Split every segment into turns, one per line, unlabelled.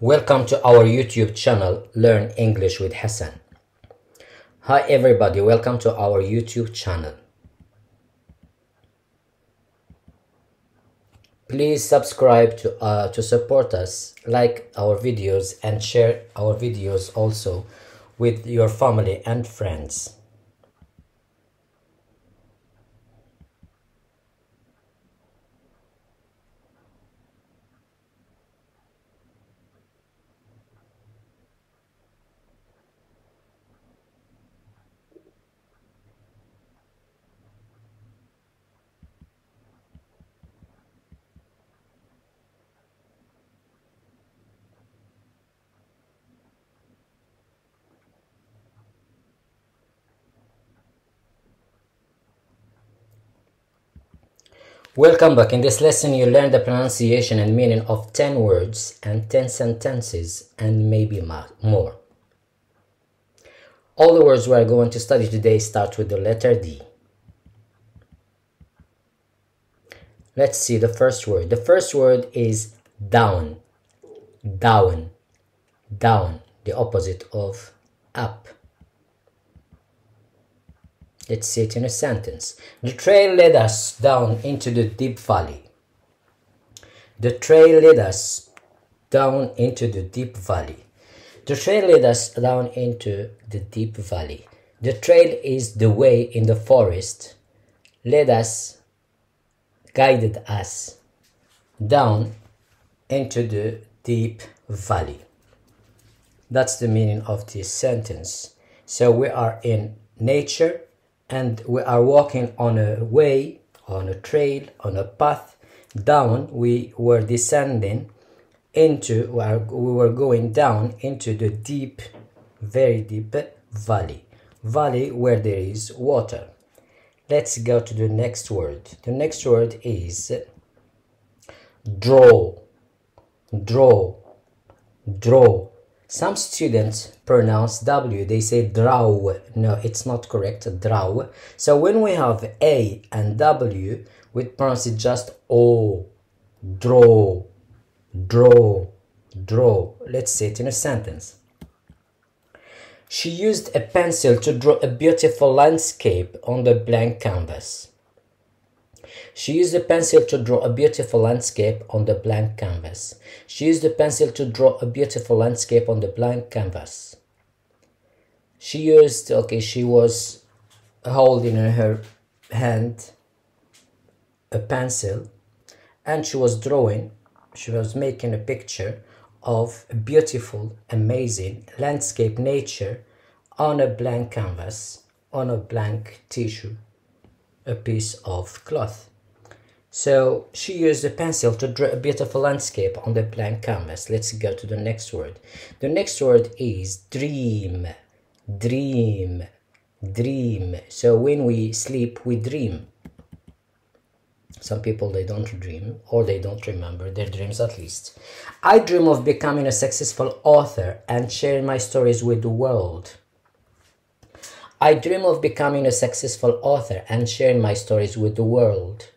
Welcome to our YouTube channel Learn English with Hassan. Hi everybody, welcome to our YouTube channel. Please subscribe to uh, to support us, like our videos and share our videos also with your family and friends. Welcome back. In this lesson, you learn the pronunciation and meaning of 10 words and 10 sentences and maybe more. All the words we are going to study today start with the letter D. Let's see the first word. The first word is down. Down. Down. The opposite of up. Let's see it in a sentence. The trail led us down into the deep valley. The trail led us down into the deep valley. The trail led us down into the deep valley. The trail is the way in the forest. Led us, guided us down into the deep valley. That's the meaning of this sentence. So we are in nature and we are walking on a way, on a trail, on a path down. We were descending into, we were going down into the deep, very deep valley. Valley where there is water. Let's go to the next word. The next word is draw. Draw. Draw. Some students pronounce W, they say draw. No, it's not correct, draw. So when we have A and W, we pronounce it just O. Draw, draw, draw. Let's say it in a sentence. She used a pencil to draw a beautiful landscape on the blank canvas. She used a pencil to draw a beautiful landscape on the blank canvas. She used a pencil to draw a beautiful landscape on the blank canvas. She used, okay, she was holding in her hand a pencil and she was drawing, she was making a picture of a beautiful, amazing landscape nature on a blank canvas, on a blank tissue, a piece of cloth. So she used a pencil to draw a beautiful landscape on the blank canvas. Let's go to the next word. The next word is dream. Dream. Dream. So when we sleep, we dream. Some people, they don't dream or they don't remember their dreams at least. I dream of becoming a successful author and sharing my stories with the world. I dream of becoming a successful author and sharing my stories with the world.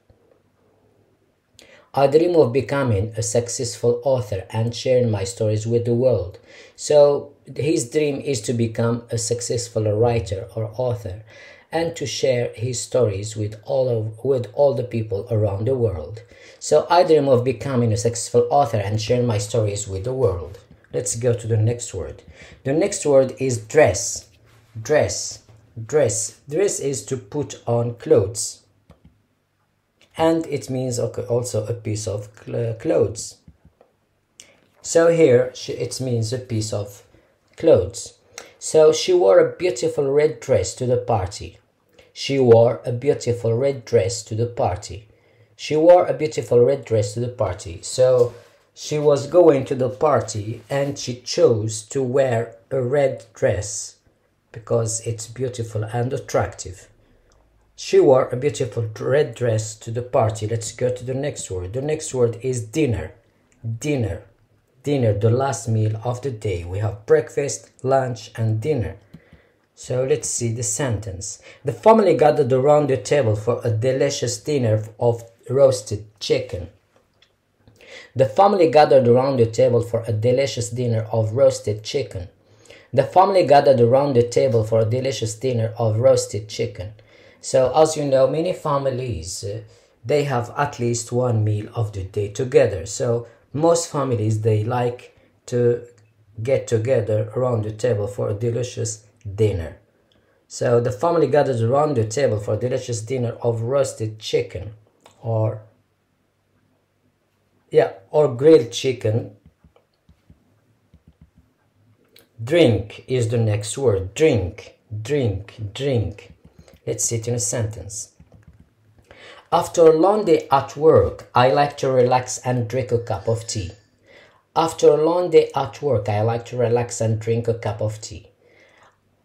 I dream of becoming a successful author and sharing my stories with the world. So his dream is to become a successful writer or author and to share his stories with all of with all the people around the world. So I dream of becoming a successful author and sharing my stories with the world. Let's go to the next word. The next word is dress. Dress. Dress. Dress is to put on clothes and it means also a piece of clothes. So here it means a piece of clothes. So she wore a beautiful red dress to the party. She wore a beautiful red dress to the party. She wore a beautiful red dress to the party. So she was going to the party and she chose to wear a red dress because it's beautiful and attractive. She wore a beautiful red dress to the party. Let's go to the next word. The next word is dinner. Dinner. Dinner, the last meal of the day. We have breakfast, lunch, and dinner. So let's see the sentence. The family gathered around the table for a delicious dinner of roasted chicken. The family gathered around the table for a delicious dinner of roasted chicken. The family gathered around the table for a delicious dinner of roasted chicken. So, as you know, many families uh, they have at least one meal of the day together. So, most families they like to get together around the table for a delicious dinner. So, the family gathered around the table for a delicious dinner of roasted chicken or yeah, or grilled chicken Drink is the next word. Drink, drink, drink. Let's see it in a sentence. After a long day at work, I like to relax and drink a cup of tea. After a long day at work, I like to relax and drink a cup of tea.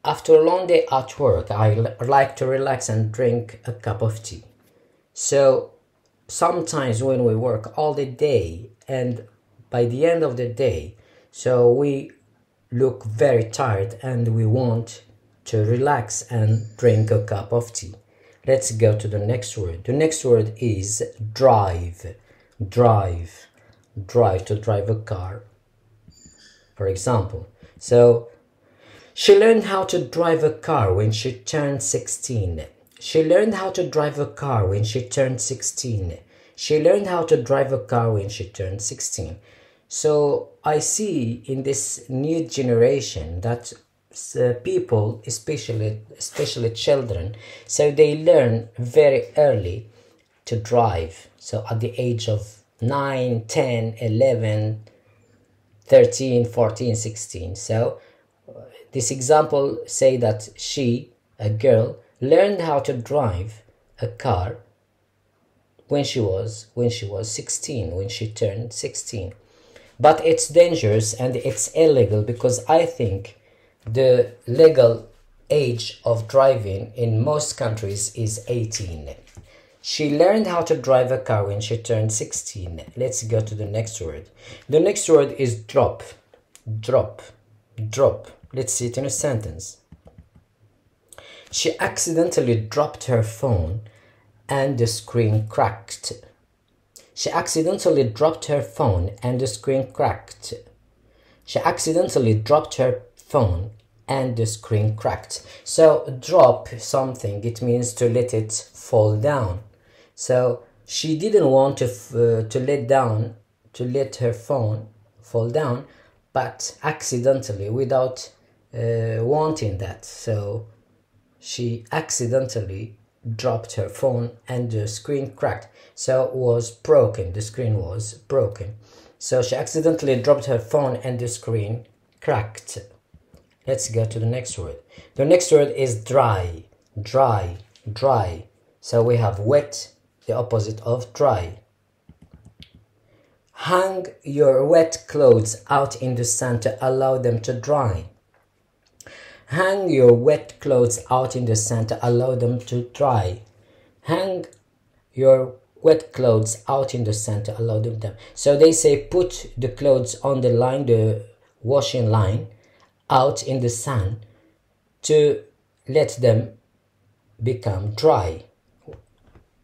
After a long day at work, I like to relax and drink a cup of tea. So sometimes when we work all the day and by the end of the day, so we look very tired and we want to relax and drink a cup of tea. Let's go to the next word. The next word is drive. Drive. Drive to drive a car. For example, so she learned how to drive a car when she turned 16. She learned how to drive a car when she turned 16. She learned how to drive a car when she turned 16. So I see in this new generation that uh, people, especially especially children, so they learn very early to drive. So at the age of 9, 10, 11, 13, 14, 16. So uh, this example say that she, a girl, learned how to drive a car when she was when she was 16 when she turned 16 but it's dangerous and it's illegal because I think the legal age of driving in most countries is 18. She learned how to drive a car when she turned 16. Let's go to the next word. The next word is drop. Drop. Drop. Let's see it in a sentence. She accidentally dropped her phone and the screen cracked. She accidentally dropped her phone and the screen cracked. She accidentally dropped her phone and the screen cracked. So drop something, it means to let it fall down. So she didn't want to, uh, to let down, to let her phone fall down, but accidentally without uh, wanting that. So she accidentally dropped her phone and the screen cracked. So it was broken. The screen was broken. So she accidentally dropped her phone and the screen cracked. Let's go to the next word. The next word is dry. Dry. Dry. So we have wet the opposite of dry. Hang your wet clothes out in the sun to allow them to dry Hang your wet clothes out in the sun to allow them to dry. Hang your wet clothes out in the sun to allow them to. So they say put the clothes on the line, the washing line, out in the sun to let them become dry.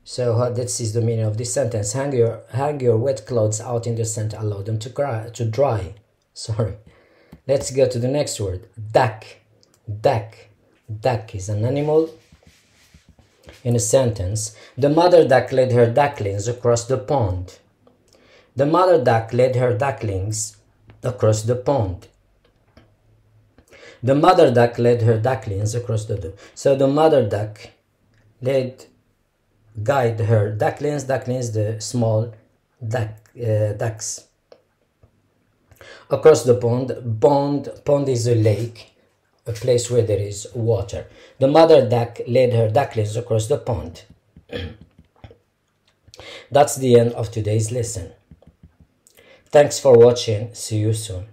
So uh, this is the meaning of this sentence. Hang your hang your wet clothes out in the sun to allow them to dry. To dry. Sorry. Let's go to the next word. Duck duck. Duck is an animal. In a sentence, the mother duck led her ducklings across the pond. The mother duck led her ducklings across the pond. The mother duck led her ducklings across the pond. so the mother duck led guide her ducklings ducklings the small duck uh, ducks across the pond pond pond is a lake a place where there is water. The mother duck led her ducklings across the pond. That's the end of today's lesson. Thanks for watching. See you soon.